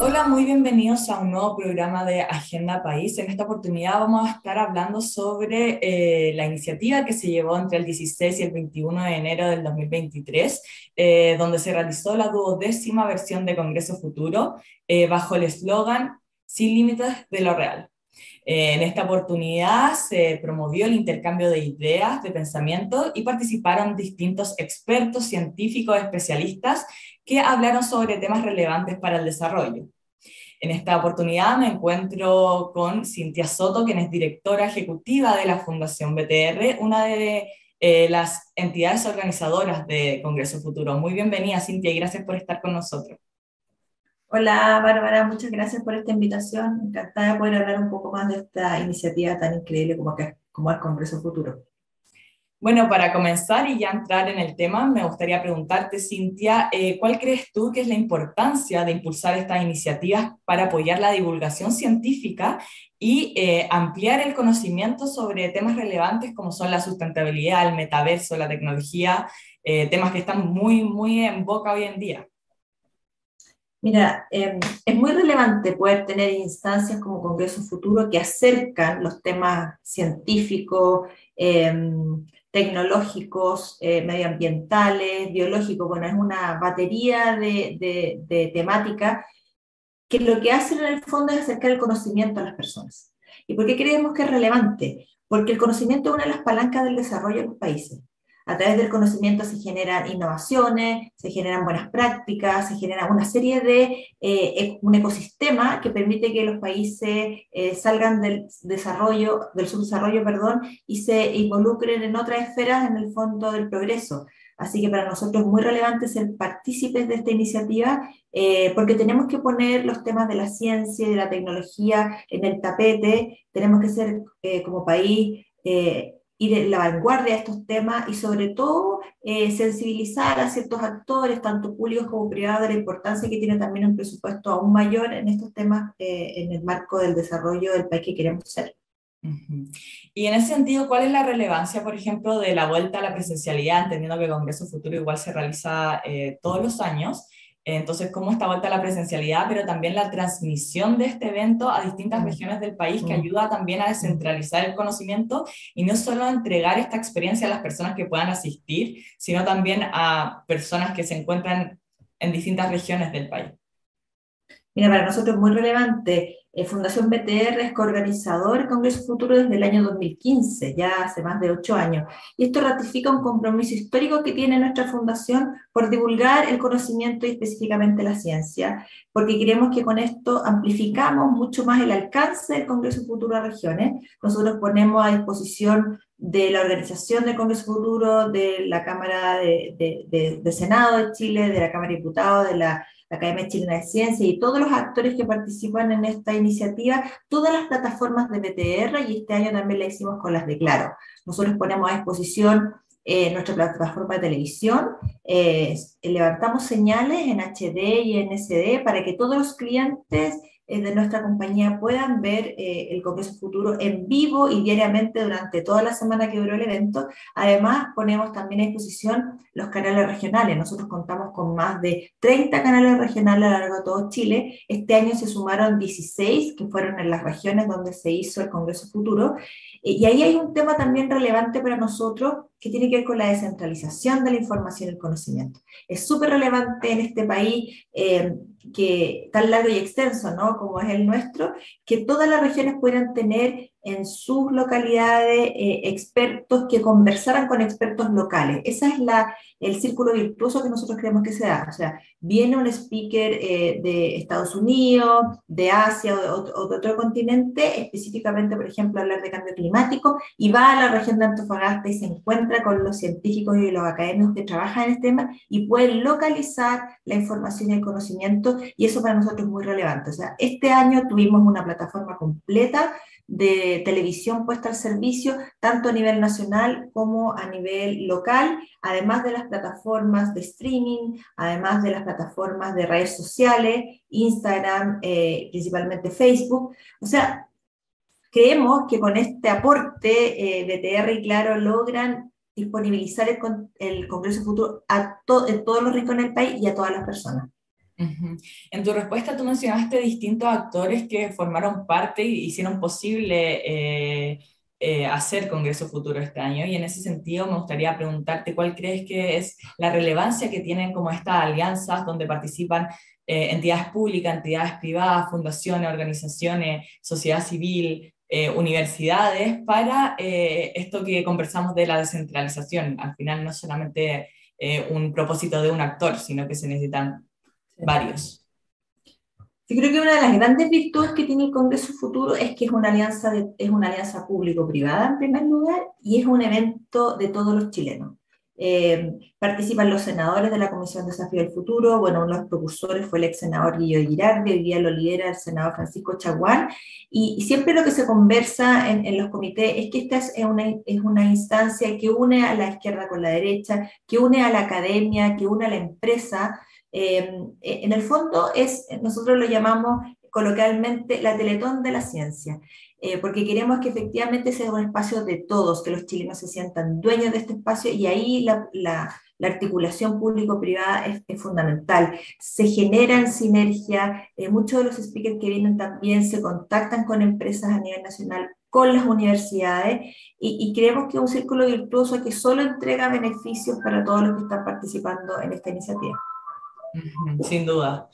Hola, muy bienvenidos a un nuevo programa de Agenda País. En esta oportunidad vamos a estar hablando sobre eh, la iniciativa que se llevó entre el 16 y el 21 de enero del 2023, eh, donde se realizó la duodécima versión de Congreso Futuro eh, bajo el eslogan Sin límites de lo real. En esta oportunidad se promovió el intercambio de ideas, de pensamiento y participaron distintos expertos, científicos, especialistas que hablaron sobre temas relevantes para el desarrollo. En esta oportunidad me encuentro con Cintia Soto, quien es directora ejecutiva de la Fundación BTR, una de eh, las entidades organizadoras de Congreso Futuro. Muy bienvenida, Cintia, y gracias por estar con nosotros. Hola, Bárbara, muchas gracias por esta invitación. Encantada de poder hablar un poco más de esta iniciativa tan increíble como, que, como el Congreso Futuro. Bueno, para comenzar y ya entrar en el tema, me gustaría preguntarte, Cintia, eh, ¿cuál crees tú que es la importancia de impulsar estas iniciativas para apoyar la divulgación científica y eh, ampliar el conocimiento sobre temas relevantes como son la sustentabilidad, el metaverso, la tecnología, eh, temas que están muy, muy en boca hoy en día? Mira, em, es muy relevante poder tener instancias como Congreso Futuro que acercan los temas científicos, em, tecnológicos, eh, medioambientales, biológicos. Bueno, es una batería de, de, de temáticas que lo que hacen en el fondo es acercar el conocimiento a las personas. ¿Y por qué creemos que es relevante? Porque el conocimiento es una de las palancas del desarrollo de los países. A través del conocimiento se generan innovaciones, se generan buenas prácticas, se genera una serie de, eh, un ecosistema que permite que los países eh, salgan del desarrollo, del subdesarrollo, perdón, y se involucren en otras esferas en el fondo del progreso. Así que para nosotros es muy relevante ser partícipes de esta iniciativa eh, porque tenemos que poner los temas de la ciencia y de la tecnología en el tapete, tenemos que ser como país ir en la vanguardia de estos temas y sobre todo eh, sensibilizar a ciertos actores, tanto públicos como privados, de la importancia que tiene también un presupuesto aún mayor en estos temas eh, en el marco del desarrollo del país que queremos ser. Y en ese sentido, ¿cuál es la relevancia, por ejemplo, de la vuelta a la presencialidad, entendiendo que el Congreso Futuro igual se realiza eh, todos los años? Entonces, cómo está vuelta la presencialidad, pero también la transmisión de este evento a distintas mm. regiones del país que mm. ayuda también a descentralizar el conocimiento y no solo a entregar esta experiencia a las personas que puedan asistir, sino también a personas que se encuentran en distintas regiones del país. Mira, para nosotros es muy relevante eh, Fundación BTR es coorganizador del Congreso Futuro desde el año 2015, ya hace más de ocho años. Y esto ratifica un compromiso histórico que tiene nuestra fundación por divulgar el conocimiento y específicamente la ciencia, porque creemos que con esto amplificamos mucho más el alcance del Congreso Futuro a regiones. Nosotros ponemos a disposición de la organización del Congreso Futuro, de la Cámara de, de, de Senado de Chile, de la Cámara de Diputados, de la Academia Chilena de Ciencia y todos los actores que participan en esta iniciativa, todas las plataformas de BTR y este año también la hicimos con las de Claro. Nosotros ponemos a disposición eh, nuestra plataforma de televisión, eh, levantamos señales en HD y en SD para que todos los clientes de nuestra compañía puedan ver eh, el Congreso Futuro en vivo y diariamente durante toda la semana que duró el evento. Además, ponemos también a disposición los canales regionales. Nosotros contamos con más de 30 canales regionales a lo largo de todo Chile. Este año se sumaron 16 que fueron en las regiones donde se hizo el Congreso Futuro. Eh, y ahí hay un tema también relevante para nosotros que tiene que ver con la descentralización de la información y el conocimiento. Es súper relevante en este país que tan largo y extenso, ¿no? Como es el nuestro, que todas las regiones puedan tener en sus localidades eh, expertos que conversaran con expertos locales. Ese es la, el círculo virtuoso que nosotros creemos que se da. O sea, viene un speaker eh, de Estados Unidos, de Asia o de, otro, continente, específicamente, por ejemplo, hablar de cambio climático, y va a la región de Antofagasta y se encuentra con los científicos y los académicos que trabajan en este tema y pueden localizar la información y el conocimiento, y eso para nosotros es muy relevante. O sea, este año tuvimos una plataforma completa de televisión puesta al servicio, tanto a nivel nacional como a nivel local, además de las plataformas de streaming, además de las plataformas de redes sociales, Instagram, eh, principalmente Facebook. O sea, creemos que con este aporte eh, BTR y Claro logran disponibilizar el, Congreso Futuro a en todos los rincones del país y a todas las personas. En tu respuesta tú mencionaste distintos actores que formaron parte y hicieron posible eh, eh, hacer Congreso Futuro este año y en ese sentido me gustaría preguntarte cuál crees que es la relevancia que tienen como estas alianzas donde participan eh, entidades públicas, entidades privadas, fundaciones, organizaciones, sociedad civil, universidades para esto que conversamos de la descentralización. Al final no solamente un propósito de un actor, sino que se necesitan varios. Yo creo que una de las grandes virtudes que tiene el Congreso Futuro es que es una alianza, es una alianza público-privada en primer lugar y es un evento de todos los chilenos. Eh, participan los senadores de la Comisión de Desafío del Futuro, bueno, uno de los propulsores fue el ex senador Guillo Girardi, hoy día lo lidera el senador Francisco Chaguán, y, siempre lo que se conversa en, los comités es que esta es una, es una instancia que une a la izquierda con la derecha, que une a la academia, que une a la empresa, eh, en el fondo es, nosotros lo llamamos coloquialmente la teletón de la ciencia, eh, porque queremos que efectivamente sea un espacio de todos, que los chilenos se sientan dueños de este espacio y ahí la, la, articulación público-privada es, fundamental. Se generan sinergia, eh, muchos de los speakers que vienen también se contactan con empresas a nivel nacional con las universidades y, y, creemos que es un círculo virtuoso que solo entrega beneficios para todos los que están participando en esta iniciativa. Sin duda.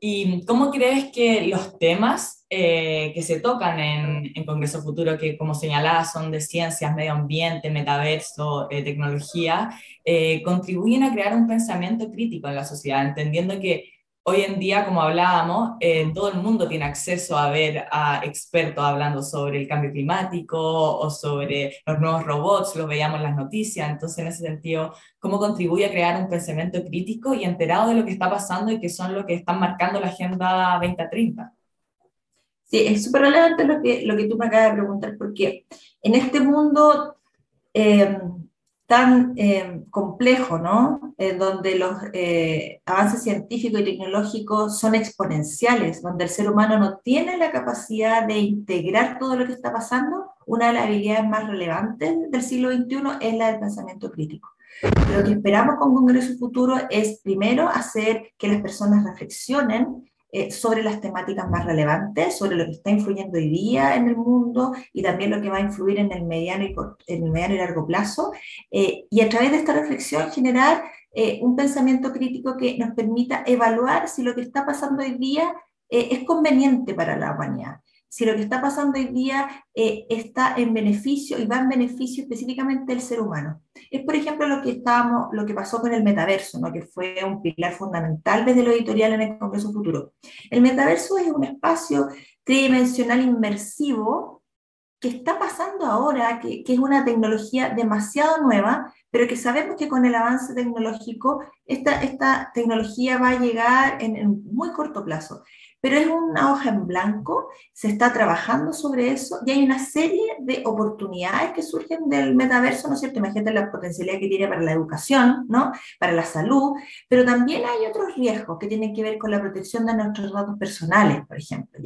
¿Y cómo crees que los temas eh, que se tocan en, en, Congreso Futuro, que como señalaba son de ciencias, medio ambiente, metaverso, eh, tecnología, eh, contribuyen a crear un pensamiento crítico en la sociedad, entendiendo que Hoy en día, como hablábamos, eh, todo el mundo tiene acceso a ver a expertos hablando sobre el cambio climático o sobre los nuevos robots, lo veíamos en las noticias. Entonces, en ese sentido, ¿cómo contribuye a crear un pensamiento crítico y enterado de lo que está pasando y que son lo que están marcando la Agenda 2030? Sí, es súper relevante lo que, lo que tú me acabas de preguntar, porque en este mundo... Eh, tan eh, complejo, ¿no? En donde los eh, avances científicos y tecnológicos son exponenciales, donde el ser humano no tiene la capacidad de integrar todo lo que está pasando, una de las habilidades más relevantes del siglo XXI es la del pensamiento crítico. Lo que esperamos con Congreso Futuro es, primero, hacer que las personas reflexionen eh, sobre las temáticas más relevantes, sobre lo que está influyendo hoy día en el mundo y también lo que va a influir en el mediano y, en el mediano y largo plazo. Eh, y a través de esta reflexión generar eh, un pensamiento crítico que nos permita evaluar si lo que está pasando hoy día es conveniente para la humanidad si lo que está pasando hoy día eh, está en beneficio y va en beneficio específicamente del ser humano. Es, por ejemplo, lo que, estábamos, lo que pasó con el metaverso, ¿no? que fue un pilar fundamental desde lo editorial en el Congreso Futuro. El metaverso es un espacio tridimensional inmersivo que está pasando ahora, que, que, es una tecnología demasiado nueva, pero que sabemos que con el avance tecnológico, esta, esta tecnología va a llegar en, en muy corto plazo pero es una hoja en blanco, se está trabajando sobre eso y hay una serie de oportunidades que surgen del metaverso, ¿no es cierto? Imagínate la potencialidad que tiene para la educación, ¿no? Para la salud, pero también hay otros riesgos que tienen que ver con la protección de nuestros datos personales, por ejemplo.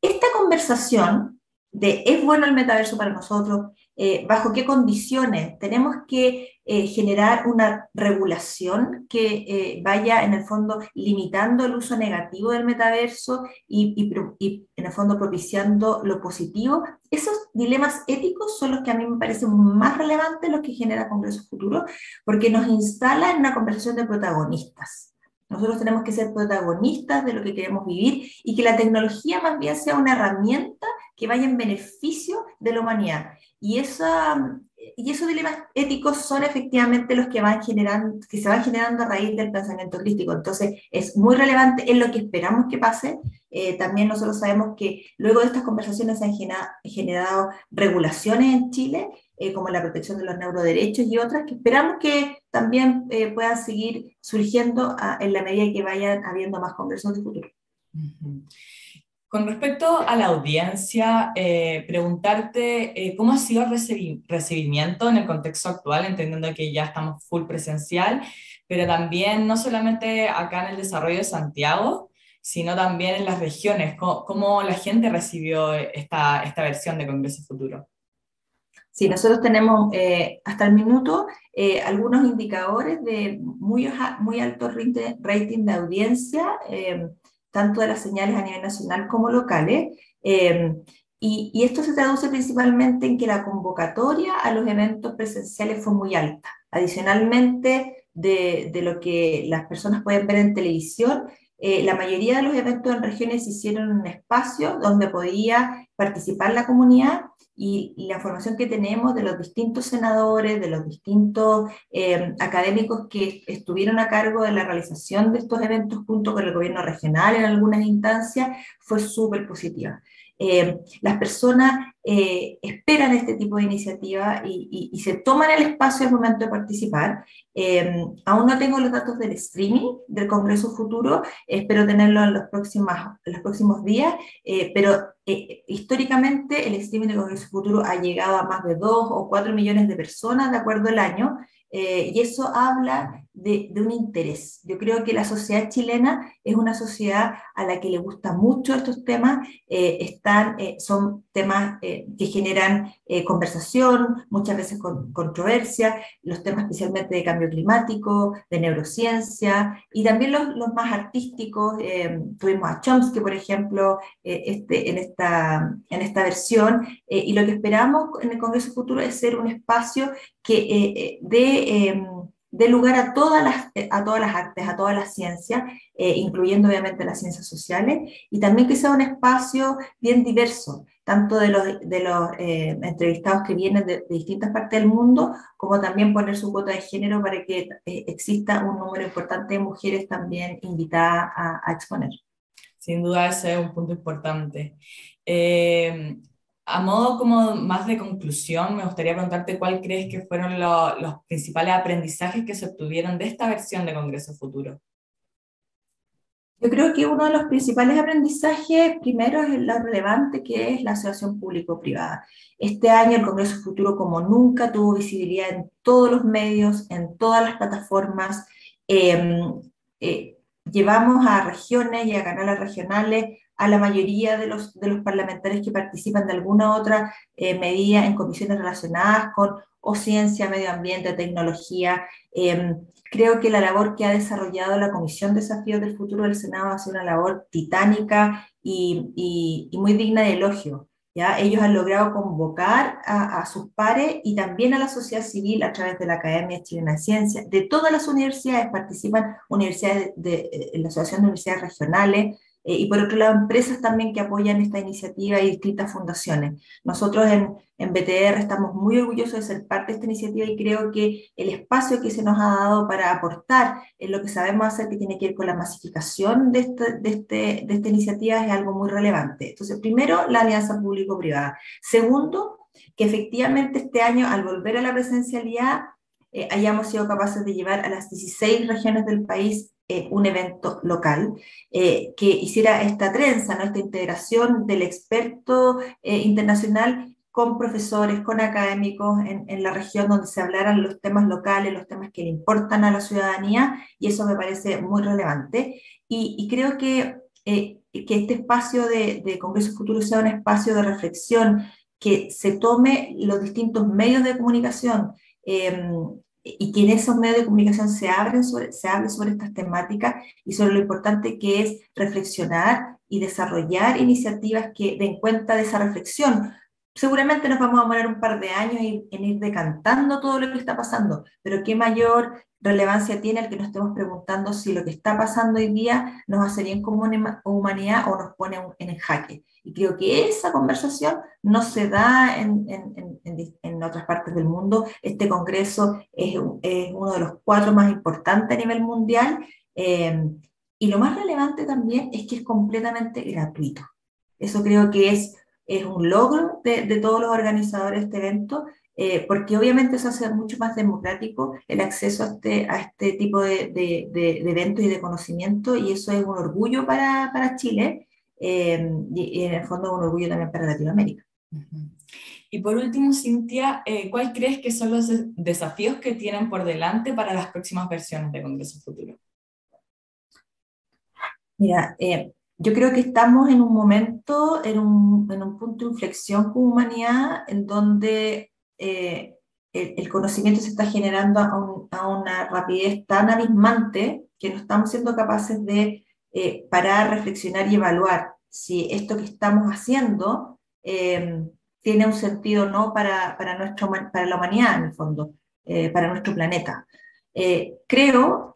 Esta conversación de ¿es bueno el metaverso para nosotros? Eh, ¿Bajo qué condiciones? Tenemos que eh, generar una regulación que eh, vaya en el fondo limitando el uso negativo del metaverso y, y, en el fondo propiciando lo positivo. Esos dilemas éticos son los que a mí me parecen más relevantes, los que genera Congreso Futuro, porque nos instala en una conversación de protagonistas. Nosotros tenemos que ser protagonistas de lo que queremos vivir y que la tecnología más bien sea una herramienta que vaya en beneficio de la humanidad. Y, esa, y esos dilemas éticos son efectivamente los que, van generando, que se van generando a raíz del pensamiento crítico. Entonces, es muy relevante, es lo que esperamos que pase. Eh, también nosotros sabemos que luego de estas conversaciones se han generado regulaciones en Chile eh, como la protección de los neuroderechos y otras que esperamos que también eh, puedan seguir surgiendo ah, en la medida que vayan habiendo más congresos de futuro. Con respecto a la audiencia, eh, preguntarte cómo ha sido el recibimiento en el contexto actual, entendiendo que ya estamos full presencial, pero también no solamente acá en el desarrollo de Santiago, sino también en las regiones. ¿Cómo, cómo la gente recibió esta, esta versión de Congreso Futuro? Sí, nosotros tenemos eh, hasta el minuto eh, algunos indicadores de muy, muy alto rating de audiencia, eh, tanto de las señales a nivel nacional como locales. Y, y, esto se traduce principalmente en que la convocatoria a los eventos presenciales fue muy alta. Adicionalmente de lo que las personas pueden ver en televisión, la mayoría de los eventos en regiones hicieron un espacio donde podía participar la comunidad y, la formación que tenemos de los distintos senadores, de los distintos eh, académicos que estuvieron a cargo de la realización de estos eventos junto con el gobierno regional en algunas instancias, fue súper positiva. Eh, las personas eh, esperan este tipo de iniciativa y, se toman el espacio al momento de participar. Eh, aún no tengo los datos del streaming del Congreso Futuro, espero tenerlo en los próximos, los próximos días, pero históricamente el streaming del Congreso Futuro ha llegado a más de 2 o 4 millones de personas de acuerdo al año, y eso habla de, un interés. Yo creo que la sociedad chilena es una sociedad a la que le gustan mucho estos temas, eh, están, eh, son temas eh, que generan conversación, muchas veces con, controversia, los temas especialmente de cambio climático, de neurociencia y también los, los más artísticos. tuvimos a Chomsky, por ejemplo, este, en, esta, en esta versión, y lo que esperamos en el Congreso Futuro es ser un espacio que de dé lugar a todas las, eh, a todas las artes, a todas las ciencias, eh, incluyendo obviamente las ciencias sociales, y también que sea un espacio bien diverso, tanto de los, de los eh, entrevistados que vienen de, distintas partes del mundo, como también poner su cuota de género para que exista un número importante de mujeres también invitadas a, a exponer. Sin duda ese es un punto importante. A modo como más de conclusión, me gustaría preguntarte cuál crees que fueron los principales aprendizajes que se obtuvieron de esta versión de Congreso Futuro. Yo creo que uno de los principales aprendizajes, primero, es lo relevante que es la asociación público-privada. Este año el Congreso Futuro, como nunca, tuvo visibilidad en todos los medios, en todas las plataformas. Em, eh, llevamos a regiones y a canales regionales a la mayoría de los, de parlamentarios que participan de alguna otra eh, medida en comisiones relacionadas con o ciencia, medio ambiente, tecnología. Em, creo que la labor que ha desarrollado la Comisión Desafíos del Futuro del Senado ha sido una labor titánica y, muy digna de elogio. ¿Ya? Ellos han logrado convocar a, a, sus pares y también a la sociedad civil a través de la Academia Chilena de Ciencias. De todas las universidades participan universidades de, de la Asociación de Universidades Regionales, eh, y por otro lado, empresas también que apoyan esta iniciativa y distintas fundaciones. Nosotros en, en, BTR estamos muy orgullosos de ser parte de esta iniciativa y creo que el espacio que se nos ha dado para aportar en lo que sabemos hacer que tiene que ver con la masificación de, este, de, este, de esta iniciativa es algo muy relevante. Entonces, primero, la alianza público-privada. Segundo, que efectivamente este año, al volver a la presencialidad, eh, hayamos sido capaces de llevar a las 16 regiones del país eh, un evento local eh, que hiciera esta trenza, ¿no? esta integración del experto eh, internacional con profesores, con académicos en, en, la región donde se hablaran los temas locales, los temas que le importan a la ciudadanía, y eso me parece muy relevante. Y, y creo que, que este espacio de, de, Congreso Futuro sea un espacio de reflexión, que se tome los distintos medios de comunicación, y que en esos medios de comunicación se, abren sobre, se hable sobre estas temáticas y sobre lo importante que es reflexionar y desarrollar iniciativas que den cuenta de esa reflexión. Seguramente nos vamos a demorar un par de años en ir decantando todo lo que está pasando, pero qué mayor relevancia tiene el que nos estemos preguntando si lo que está pasando hoy día nos hace bien como humanidad o nos pone en jaque. Y creo que esa conversación no se da en, en, en, en otras partes del mundo. Este congreso es, es, uno de los cuatro más importantes a nivel mundial. Eh, y lo más relevante también es que es completamente gratuito. Eso creo que es, es un logro de, de todos los organizadores de este evento eh, porque obviamente eso hace mucho más democrático el acceso a este, a este tipo de, de, de, eventos y de conocimiento, y eso es un orgullo para, para Chile, eh, y, en el fondo un orgullo también para Latinoamérica. Y por último, Cintia, eh, ¿cuál crees que son los desafíos que tienen por delante para las próximas versiones de Congreso Futuro? Mira, yo creo que estamos en un momento, en un, en un punto de inflexión como humanidad, en donde el, conocimiento se está generando a, una rapidez tan abismante que no estamos siendo capaces de parar, reflexionar y evaluar si esto que estamos haciendo tiene un sentido no para, para, nuestro, para la humanidad, en el fondo, para nuestro planeta. creo,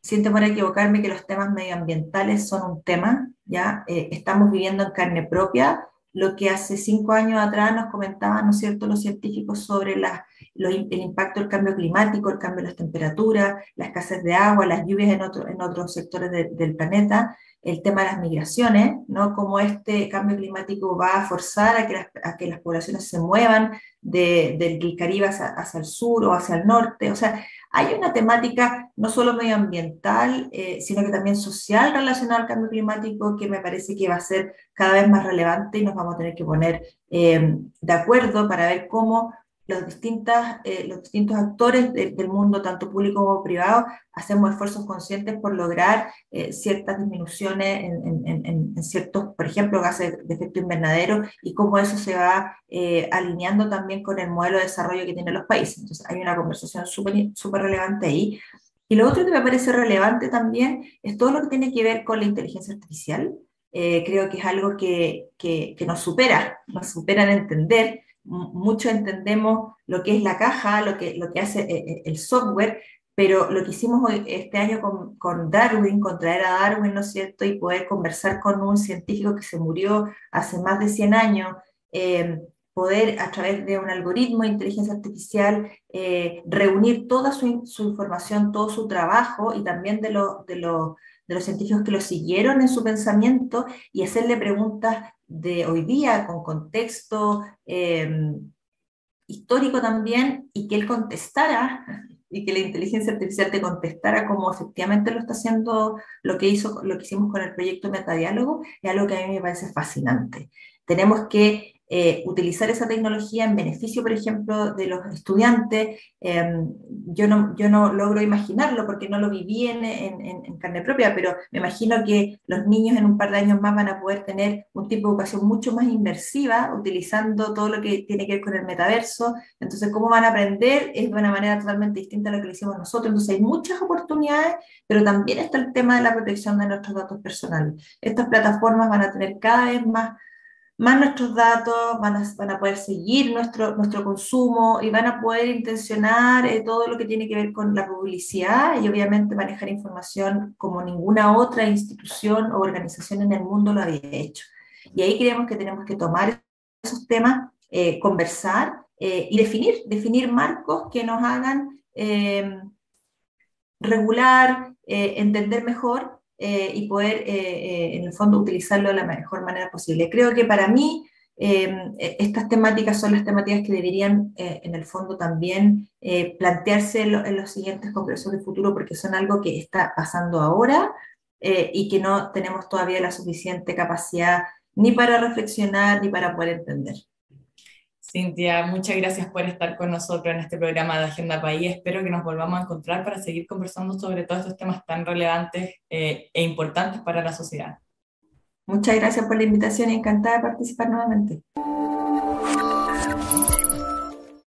sin temor a equivocarme, que los temas medioambientales son un tema, ¿ya? Eh, estamos viviendo en carne propia lo que hace cinco años atrás nos comentaban, ¿no es cierto?, los científicos sobre la, el impacto del cambio climático, el cambio de las temperaturas, la escasez de agua, las lluvias en, otro, en otros sectores del planeta, el tema de las migraciones, ¿no? Cómo este cambio climático va a forzar a que las, a que las poblaciones se muevan de, del Caribe hacia, hacia, el sur o hacia el norte. O sea, hay una temática no solo medioambiental, eh, sino que también social relacionada al cambio climático que me parece que va a ser cada vez más relevante y nos vamos a tener que poner eh, de acuerdo para ver cómo los, distintas, eh, los distintos actores del mundo, tanto público como privado, hacemos esfuerzos conscientes por lograr eh, ciertas disminuciones en, en, ciertos, por ejemplo, gases de efecto invernadero y cómo eso se va eh, alineando también con el modelo de desarrollo que tienen los países. Entonces, hay una conversación súper relevante ahí. Y lo otro que me parece relevante también es todo lo que tiene que ver con la inteligencia artificial. creo que es algo que, que, que nos supera, nos supera en entender mucho entendemos lo que es la caja, lo que, lo que hace eh, eh, el software, pero lo que hicimos hoy, este año con, Darwin, con traer a Darwin, ¿no es cierto?, y poder conversar con un científico que se murió hace más de 100 años, eh, poder a través de un algoritmo de inteligencia artificial reunir toda su, su, información, todo su trabajo y también de, lo, de, lo, de los científicos que lo siguieron en su pensamiento y hacerle preguntas de hoy día con contexto em, histórico también y que él contestara y que la inteligencia artificial te contestara como efectivamente lo está haciendo lo que hizo lo que hicimos con el proyecto Metadiálogo es algo que a mí me parece fascinante. Tenemos que eh, utilizar esa tecnología en beneficio, por ejemplo, de los estudiantes. Em, yo, no, yo no logro imaginarlo porque no lo viví en, en, carne propia, pero me imagino que los niños en un par de años más van a poder tener un tipo de educación mucho más inmersiva, utilizando todo lo que tiene que ver con el metaverso. Entonces, cómo van a aprender es de una manera totalmente distinta a lo que lo hicimos nosotros. Entonces, hay muchas oportunidades, pero también está el tema de la protección de nuestros datos personales. Estas plataformas van a tener cada vez más más nuestros datos, van a, van a poder seguir nuestro, nuestro consumo y van a poder intencionar eh, todo lo que tiene que ver con la publicidad y obviamente manejar información como ninguna otra institución o organización en el mundo lo había hecho. Y ahí creemos que tenemos que tomar esos temas, eh, conversar eh, y definir, definir marcos que nos hagan regular, entender mejor eh, y poder, eh, eh, en el fondo, utilizarlo de la mejor manera posible. Creo que para mí e, estas temáticas son las temáticas que deberían, en el fondo, también plantearse en, los siguientes congresos de futuro, porque son algo que está pasando ahora y que no tenemos todavía la suficiente capacidad ni para reflexionar ni para poder entender. Cintia, muchas gracias por estar con nosotros en este programa de Agenda País. Espero que nos volvamos a encontrar para seguir conversando sobre todos estos temas tan relevantes eh, e importantes para la sociedad. Muchas gracias por la invitación y encantada de participar nuevamente.